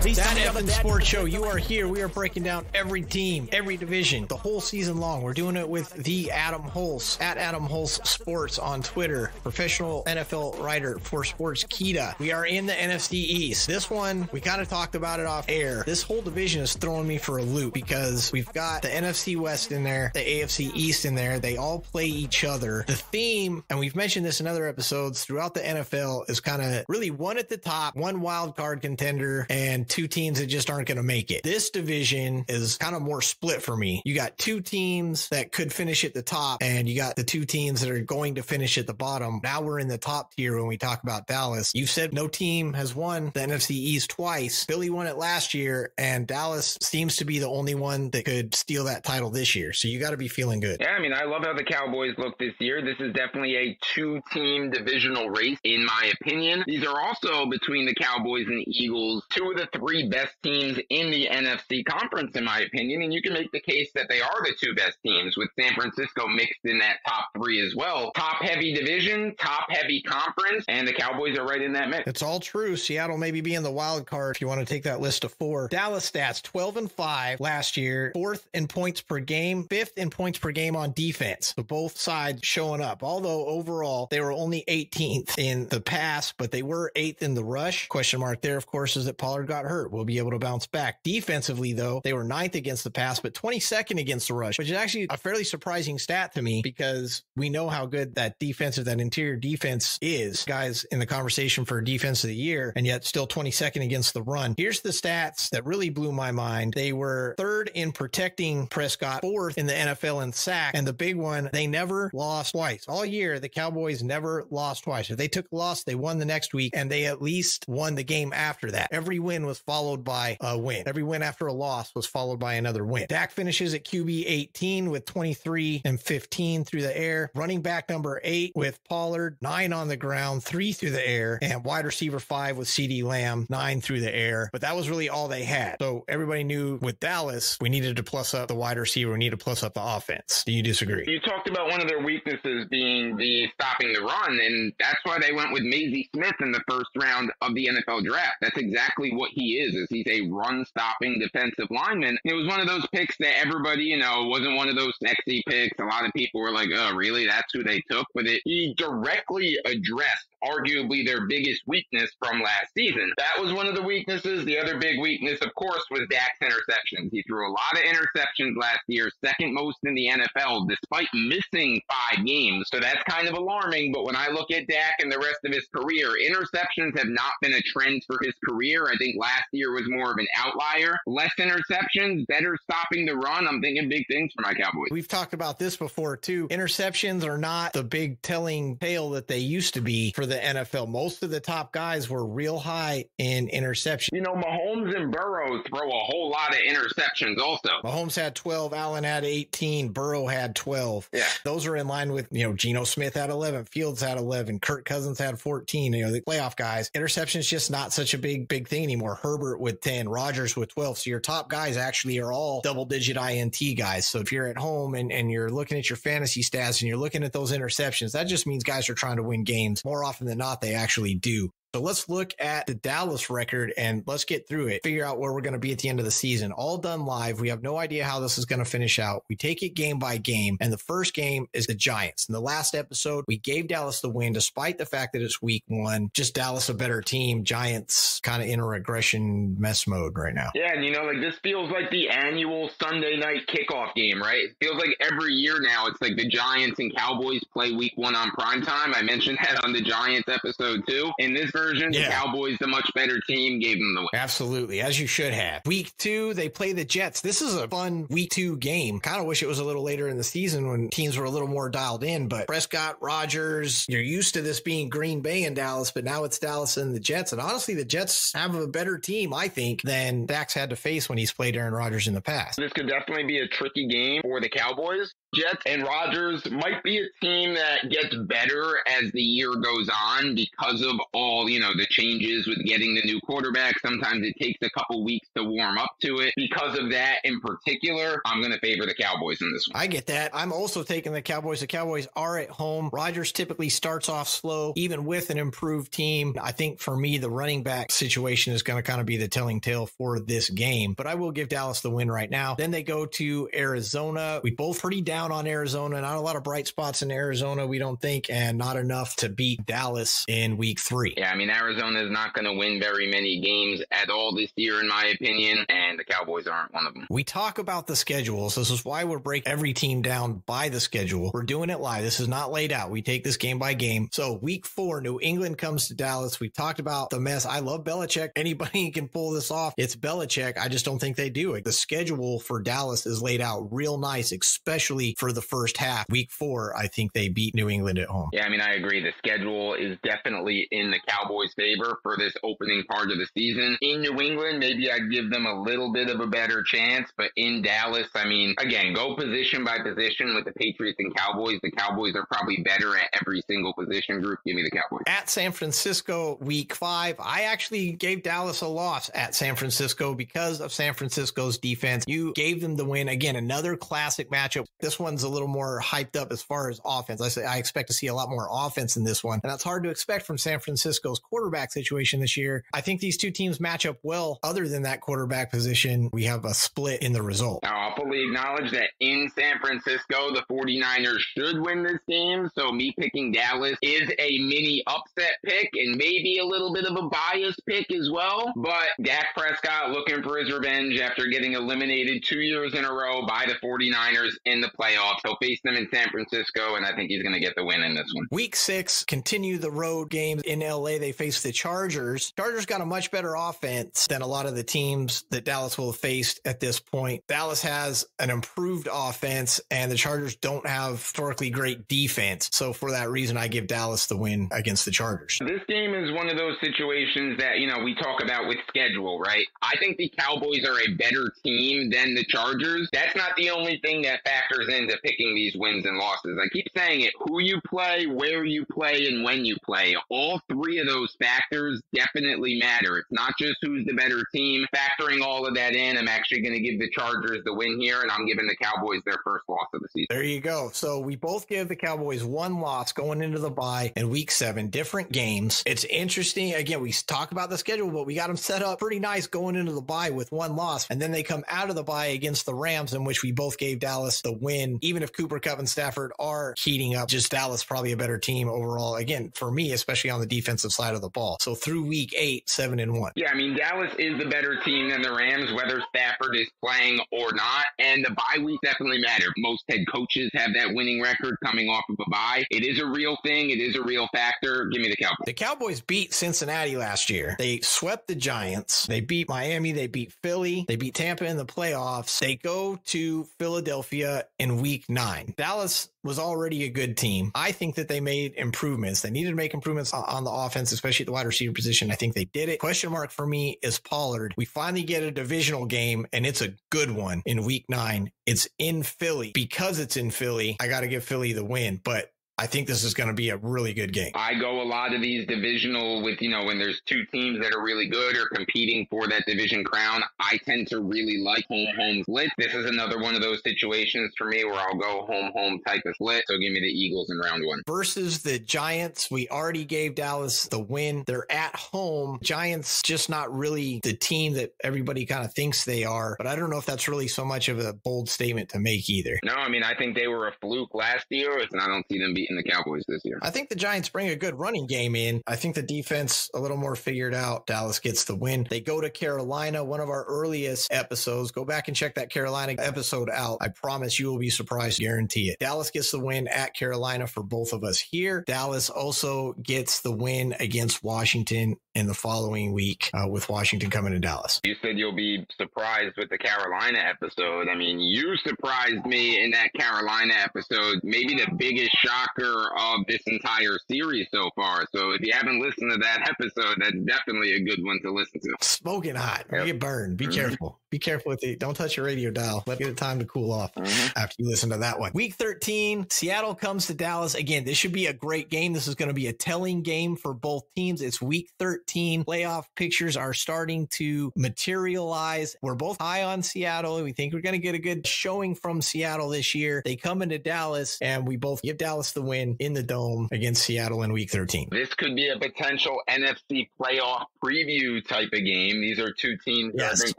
That me all the Effin bad Sports Show, you are here. We are breaking down every team, every division, the whole season long. We're doing it with the Adam Hulse at Adam Hulse Sports on Twitter, professional NFL writer for Sportskeeda. We are in the NFC East. This one, we kind of talked about it off air. This whole division is throwing me for a loop because we've got the NFC West in there, the AFC East in there. They all play each other. The theme, and we've mentioned this in other episodes throughout the NFL, is kind of really one at the top, one wild card contender, and two teams that just aren't going to make it. This division is kind of more split for me. You got two teams that could finish at the top, and you got the two teams that are going to finish at the bottom. Now we're in the top tier when we talk about Dallas. You've said no team has won the NFC East twice. Philly won it last year, and Dallas seems to be the only one that could steal that title this year. So you got to be feeling good. Yeah, I mean, I love how the Cowboys look this year. This is definitely a two team divisional race, in my opinion. These are also between the Cowboys and the Eagles, two of the three best teams in the NFC conference, in my opinion. And you can make the case that they are the two best teams, with San Francisco mixed in that top three as well. Top heavy division, top heavy conference, and the Cowboys are right in that mix. It's all true. Seattle maybe be in the wild card if you want to take that list of four. Dallas stats 12 and 5 last year, fourth in points per game, fifth in points per game on defense. So both sides showing up. Although overall they were only 18th in the pass, but they were eighth in the rush. Question mark there, of course, is that Pollard got hurt. We'll be able to bounce back. Defensively, though, they were ninth against the pass, but 22nd against the rush, which is actually a fairly surprising stat to me because we know how good that defensive, that interior defense is. Guys in the conversation for defense of the year, and yet still 22nd against the run. Here's the stats that really blew my mind. They were third in protecting Prescott, fourth in the NFL in sack, and the big one, they never lost twice. All year, the Cowboys never lost twice. If they took a loss, they won the next week, and they at least won the game after that. Every win was followed by a win. Every win after a loss was followed by another win. Dak finishes at QB 18 with 23 and 15 through the air. Running back number eight with Pollard, nine on the ground, three through the air, and wide receiver five with CeeDee Lamb, nine through the air. But that was really all they had. So everybody knew with Dallas, we needed to plus up the wide receiver, we needed to plus up the offense. Do you disagree? You talked about one of their weaknesses being the stopping the run, and that's why they went with Mazi Smith in the first round of the NFL draft. That's exactly what he is, is he's a run-stopping defensive lineman. It was one of those picks that everybody, you know, wasn't one of those sexy picks. A lot of people were like, oh, really? That's who they took? But it, he directly addressed arguably their biggest weakness from last season. That was one of the weaknesses. The other big weakness, of course, was Dak's interceptions. He threw a lot of interceptions last year, second most in the NFL, despite missing five games. So that's kind of alarming. But when I look at Dak and the rest of his career, interceptions have not been a trend for his career. I think last year was more of an outlier. Less interceptions, better stopping the run. I'm thinking big things for my Cowboys. We've talked about this before too. Interceptions are not the big telling tale that they used to be for the NFL. Most of the top guys were real high in interception. You know, Mahomes and Burrow throw a whole lot of interceptions also. Mahomes had 12, Allen had 18, Burrow had 12. Yeah. Those are in line with, you know, Geno Smith had 11, Fields had 11, Kirk Cousins had 14, you know, the playoff guys. Interceptions just not such a big, big thing anymore. Herbert with 10, Rodgers with 12. So your top guys actually are all double digit INT guys. So if you're at home and, and you're looking at your fantasy stats and you're looking at those interceptions, that just means guys are trying to win games. More often than not, they actually do. So let's look at the Dallas record and let's get through it, figure out where we're going to be at the end of the season. All done live. We have no idea how this is going to finish out. We take it game by game. And the first game is the Giants. In the last episode, we gave Dallas the win despite the fact that it's week one. Just Dallas a better team. Giants kind of in a regression mess mode right now. Yeah, and you know, like this feels like the annual Sunday night kickoff game, right? It feels like every year now it's like the Giants and Cowboys play week one on prime time. I mentioned that on the Giants episode too. In this version, Yeah. the Cowboys, the much better team, gave them the win. Absolutely, as you should have. Week two, they play the Jets. This is a fun week two game. Kind of wish it was a little later in the season when teams were a little more dialed in, but Prescott, Rodgers, you're used to this being Green Bay and Dallas, but now it's Dallas and the Jets. And honestly, the Jets have a better team, I think, than Dax had to face when he's played Aaron Rodgers in the past. This could definitely be a tricky game for the Cowboys. Jets and Rodgers might be a team that gets better as the year goes on because of all you know, the changes with getting the new quarterback. Sometimes it takes a couple weeks to warm up to it. Because of that in particular, I'm going to favor the Cowboys in this one. I get that. I'm also taking the Cowboys. The Cowboys are at home. Rodgers typically starts off slow, even with an improved team. I think for me, the running back situation is going to kind of be the telling tale for this game, but I will give Dallas the win right now. Then they go to Arizona. We both pretty down on Arizona. Not a lot of bright spots in Arizona, we don't think, and not enough to beat Dallas in week three. Yeah, I mean, Arizona is not going to win very many games at all this year, in my opinion, and the Cowboys aren't one of them. We talk about the schedules. This is why we're breaking every team down by the schedule. We're doing it live. This is not laid out. We take this game by game. So week four, New England comes to Dallas. We talked about the mess. I love Belichick. Anybody can pull this off. It's Belichick. I just don't think they do it. The schedule for Dallas is laid out real nice, especially for the first half. Week four, I think they beat New England at home. Yeah, I mean, I agree. The schedule is definitely in the Cowboys' favor for this opening part of the season. In New England, maybe I'd give them a little bit of a better chance, but in Dallas, I mean, again, go position by position with the Patriots and Cowboys. The Cowboys are probably better at every single position group. Give me the Cowboys. At San Francisco, week five, I actually gave Dallas a loss at San Francisco because of San Francisco's defense. You gave them the win. Again, another classic matchup. This one's a little more hyped up as far as offense. I say I expect to see a lot more offense in this one. And that's hard to expect from San Francisco's quarterback situation this year. I think these two teams match up well. Other than that quarterback position, we have a split in the result. Now, I'll fully acknowledge that in San Francisco, the 49ers should win this game. So me picking Dallas is a mini upset pick and maybe a little bit of a bias pick as well. But Dak Prescott looking for his revenge after getting eliminated two years in a row by the 49ers in the playoffs. He'll face them in San Francisco, and I think he's going to get the win in this one. Week six, continue the road games in LA. They face the Chargers. Chargers got a much better offense than a lot of the teams that Dallas will have faced at this point. Dallas has an improved offense, and the Chargers don't have historically great defense. So for that reason, I give Dallas the win against the Chargers. This game is one of those situations that, you know, we talk about with schedule, right? I think the Cowboys are a better team than the Chargers. That's not the only thing that factors into picking these wins and losses. I keep saying it who you play, where you play, and when you play. All three of those factors definitely matter. It's not just who's the better team. Factoring all of that in, I'm actually going to give the Chargers the win here, and I'm giving the Cowboys their first loss of the season. There you go. So we both give the Cowboys one loss going into the bye in week seven, different games. It's interesting. Again, we talk about the schedule, but we got them set up pretty nice going into the bye with one loss. And then they come out of the bye against the Rams, in which we both gave Dallas the win. And even if Cooper Kupp and Stafford are heating up, just Dallas probably a better team overall. Again, for me, especially on the defensive side of the ball. So through week eight, seven and one. Yeah, I mean, Dallas is the better team than the Rams, whether Stafford is playing or not. And the bye week definitely matter. Most head coaches have that winning record coming off of a bye. It is a real thing. It is a real factor. Give me the Cowboys. The Cowboys beat Cincinnati last year. They swept the Giants. They beat Miami. They beat Philly. They beat Tampa in the playoffs. They go to Philadelphia in week nine. Dallas was already a good team. I think that they made improvements. They needed to make improvements on the offense, especially at the wide receiver position. I think they did it. Question mark for me is Pollard. We finally get a divisional game and it's a good one in week nine. It's in Philly. Because it's in Philly, I got to give Philly the win, but I think this is going to be a really good game. I go a lot of these divisional with, you know, when there's two teams that are really good or competing for that division crown. I tend to really like home home split. This is another one of those situations for me where I'll go home home type of split. So give me the Eagles in round one. Versus the Giants, we already gave Dallas the win. They're at home. Giants just not really the team that everybody kind of thinks they are. But I don't know if that's really so much of a bold statement to make either. No, I mean, I think they were a fluke last year, and I don't see them the Cowboys this year. I think the Giants bring a good running game in. I think the defense a little more figured out. Dallas gets the win. They go to Carolina, one of our earliest episodes. Go back and check that Carolina episode out. I promise you will be surprised, guarantee it. Dallas gets the win at Carolina for both of us here. Dallas also gets the win against Washington in the following week uh, with Washington coming to Dallas. You said you'll be surprised with the Carolina episode. I mean, you surprised me in that Carolina episode. Maybe the biggest shock of this entire series so far. So if you haven't listened to that episode, that's definitely a good one to listen to. Smoking hot. You get burned. Be Mhm. careful. Be careful with it. Don't touch your radio dial. Let it time to cool off Mhm. after you listen to that one. Week 13, Seattle comes to Dallas. Again, this should be a great game. This is going to be a telling game for both teams. It's week 13. Playoff pictures are starting to materialize. We're both high on Seattle. We think we're going to get a good showing from Seattle this year. They come into Dallas and we both give Dallas the win in the dome against Seattle in week 13. This could be a potential NFC playoff preview type of game. These are two teams that Yes. I think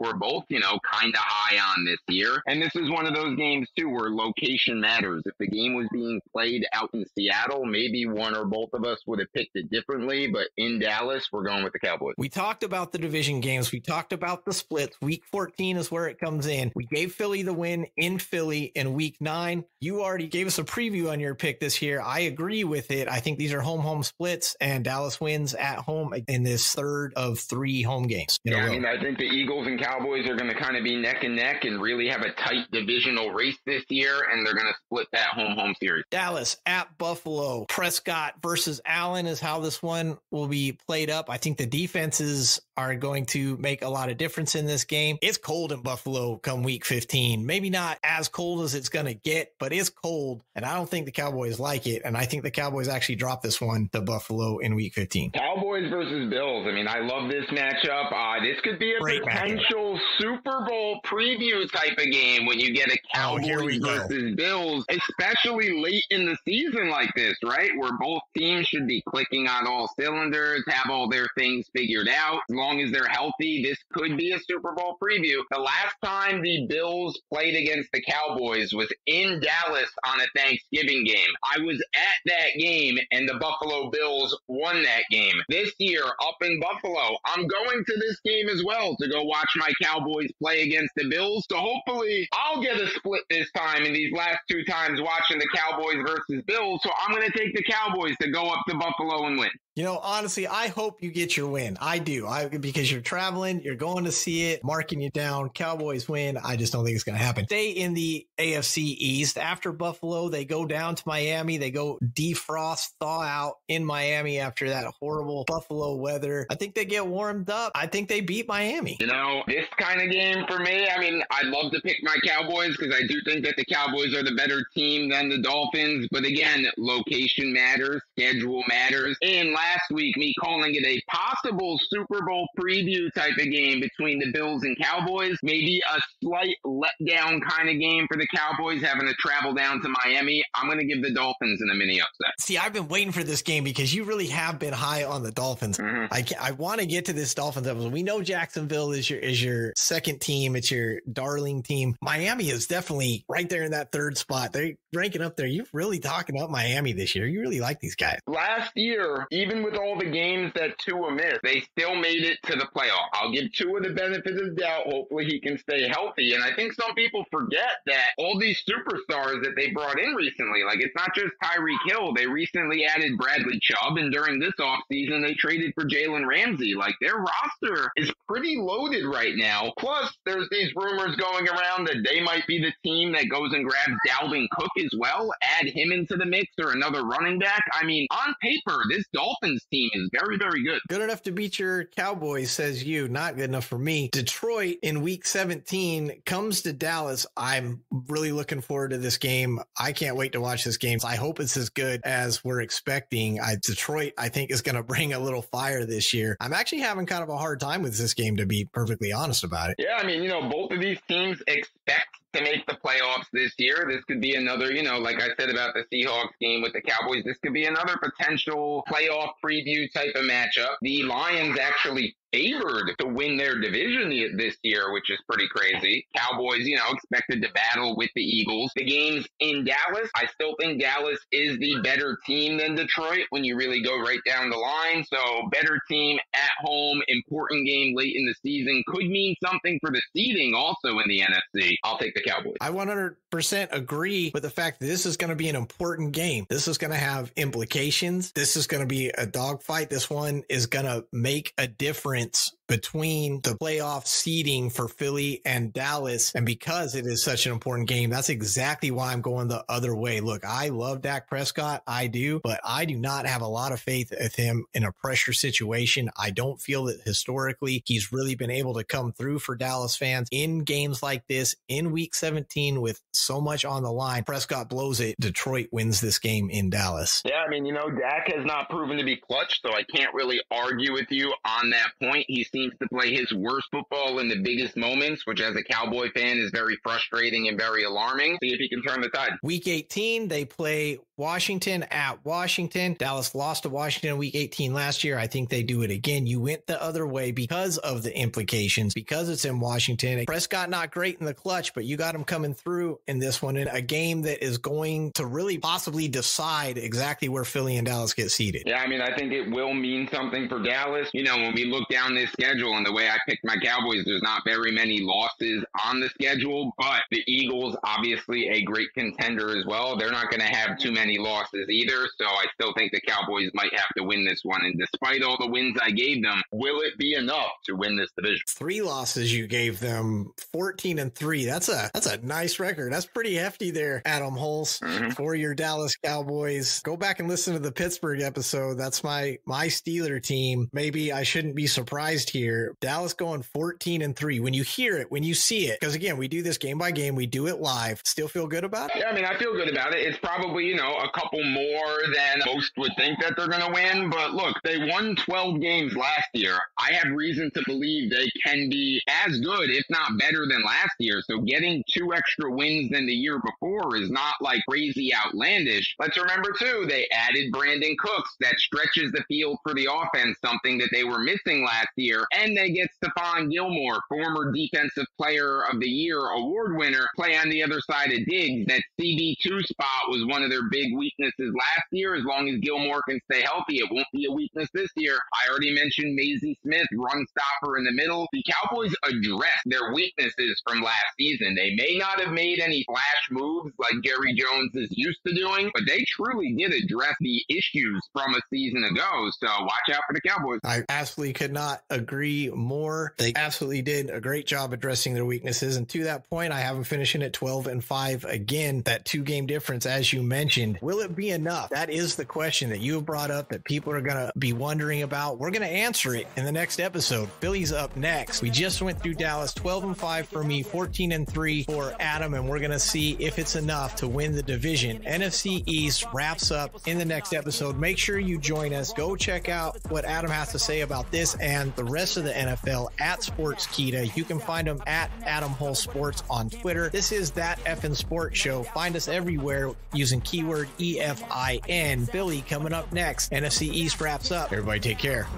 we're both, you know, kind of high on this year. And this is one of those games, too, where location matters. If the game was being played out in Seattle, maybe one or both of us would have picked it differently. But in Dallas, we're going with the Cowboys. We talked about the division games. We talked about the splits. Week 14 is where it comes in. We gave Philly the win in Philly in week nine. You already gave us a preview on your pick this year. I agree with it. I think these are home home splits, and Dallas wins at home in this third of three home games. Yeah, I mean, I think the Eagles and Cowboys are going to kind of be neck and neck and really have a tight divisional race this year, and they're going to split that home home series. Dallas at Buffalo. Prescott versus Allen is how this one will be played up. I think the defenses are going to make a lot of difference in this game. It's cold in Buffalo come week 15. Maybe not as cold as it's going to get, but it's cold. And I don't think the Cowboys like it. And I think the Cowboys actually drop this one to Buffalo in week 15. Cowboys versus Bills. I mean, I love this matchup. Uh, this could be a Great matchup. potential Super Bowl preview type of game when you get a Oh, here Cowboys we go. versus Bills, especially late in the season like this, right? Where both teams should be clicking on all cylinders, have all their things figured out. As long as they're healthy, this could be a Super Bowl preview. The last time the Bills played against the Cowboys was in Dallas on a Thanksgiving game. I was at that game and the Buffalo Bills won that game. This year up in Buffalo, I'm going to this game as well to go watch my Cowboys play against the Bills. So hopefully I'll get a split this time in these last two times watching the Cowboys versus Bills. So I'm going to take the Cowboys to go up to Buffalo and win. You know, honestly, I hope you get your win. I do. I because you're traveling, you're going to see it, marking you down. Cowboys win. I just don't think it's going to happen. Stay in the AFC East. After Buffalo, they go down to Miami. They go defrost, thaw out in Miami after that horrible Buffalo weather. I think they get warmed up. I think they beat Miami. You know, this kind of game for me, I mean, I'd love to pick my Cowboys because I do think that the Cowboys are the better team than the Dolphins. But again, location matters, schedule matters. And last week, me calling it a possible Super Bowl preview type of game between the Bills and Cowboys, maybe a slight letdown kind of game for the Cowboys having to travel down to Miami. I'm going to give the Dolphins in a mini upset. See, I've been waiting for this game because you really have been high on the Dolphins. Mhm. I I want to get to this Dolphins episode. We know Jacksonville is your is your second team. It's your darling team. Miami is definitely right there in that third spot. They're ranking up there. You're really talking up Miami this year. You really like these guys. last year, even with all the games that Tua missed, they still made it to the playoff. I'll give Tua the benefit of the doubt. Hopefully, he can stay healthy. And I think some people forget that all these superstars that they brought in recently, like it's not just Tyreek Hill. They recently added Bradley Chubb, and during this offseason, they traded for Jalen Ramsey. Like their roster is pretty loaded right now. Plus, there's these rumors going around that they might be the team that goes and grabs Dalvin Cook as well, add him into the mix or another running back. I mean, on paper, this Dolphins team is very, very good. Good enough to beat your Cowboys, says you. Not good enough for me. Detroit in week 17 comes to Dallas. I'm really looking forward to this game. I can't wait to watch this game. I hope it's as good as we're expecting. I, Detroit, I think, is going to bring a little fire this year. I'm actually having kind of a hard time with this game, to be perfectly honest about it. Yeah, I mean, you know, both of these teams expect to make the playoffs this year. This could be another, you know, like I said about the Seahawks game with the Cowboys, this could be another potential playoff preview type of matchup. The Lions actually favored to win their division this year, which is pretty crazy. Cowboys, you know, expected to battle with the Eagles. The games in Dallas, I still think Dallas is the better team than Detroit when you really go right down the line. So better team at home, important game late in the season could mean something for the seeding also in the NFC. I'll take the Cowboys. I 100% 100% agree with the fact that this is going to be an important game. This is going to have implications. This is going to be a dogfight. This one is going to make a difference between the playoff seeding for Philly and Dallas. And because it is such an important game, that's exactly why I'm going the other way. Look, I love Dak Prescott. I do, but I do not have a lot of faith with him in a pressure situation. I don't feel that historically he's really been able to come through for Dallas fans in games like this in week 17 with so much on the line. Prescott blows it. Detroit wins this game in Dallas. Yeah, I mean, you know, Dak has not proven to be clutch, so I can't really argue with you on that point. He seems seems to play his worst football in the biggest moments, which as a Cowboy fan is very frustrating and very alarming. See if he can turn the tide. Week 18, they play Washington at Washington. Dallas lost to Washington week 18 last year. I think they do it again. You went the other way because of the implications, because it's in Washington. Prescott not great in the clutch, but you got him coming through in this one in a game that is going to really possibly decide exactly where Philly and Dallas get seated. Yeah, I mean, I think it will mean something for Dallas. You know, when we look down this schedule and the way I picked my Cowboys, there's not very many losses on the schedule, but the Eagles, obviously a great contender as well. They're not going to have too many losses either. So I still think the Cowboys might have to win this one. And despite all the wins I gave them, will it be enough to win this division? Three losses you gave them, 14 and three. That's a that's a nice record. That's pretty hefty there, Adam Hulse, mm-hmm. for your Dallas Cowboys. Go back and listen to the Pittsburgh episode. That's my my Steeler team. Maybe I shouldn't be surprised here. Dallas going 14 and three. When you hear it, when you see it, because again, we do this game by game, we do it live. Still feel good about it? Yeah, I mean, I feel good about it. It's probably, you know, a couple more than most would think that they're going to win. But look, they won 12 games last year. I have reason to believe they can be as good, if not better than last year. So getting two extra wins than the year before is not like crazy outlandish. Let's remember too, they added Brandin Cooks that stretches the field for the offense, something that they were missing last year. And they get Stephon Gilmore, former defensive player of the year award winner, play on the other side of Diggs. That CB2 spot was one of their big weaknesses last year. As long as Gilmore can stay healthy, it won't be a weakness this year. I already mentioned Mazi Smith, run stopper in the middle. The Cowboys addressed their weaknesses from last season. They may not have made any flash moves like Jerry Jones is used to doing, but they truly did address the issues from a season ago. So watch out for the Cowboys. I absolutely could not agree more. They absolutely did a great job addressing their weaknesses. And to that point, I have them finishing at 12 and 5 again. That two game difference, as you mentioned, will it be enough? That is the question that you have brought up that people are going to be wondering about. We're going to answer it in the next episode. Philly's up next. We just went through Dallas 12 and 5 for me, 14 and 3 for Adam, and we're going to see if it's enough to win the division. NFC East wraps up in the next episode. Make sure you join us. Go check out what Adam has to say about this and the rest of the NFL at Sportskeeda. You can find them at Adam Hulse Sports on Twitter. This is that effing sports show. Find us everywhere using keyword EFIN. Philly coming up next. NFC East wraps up. Everybody take care.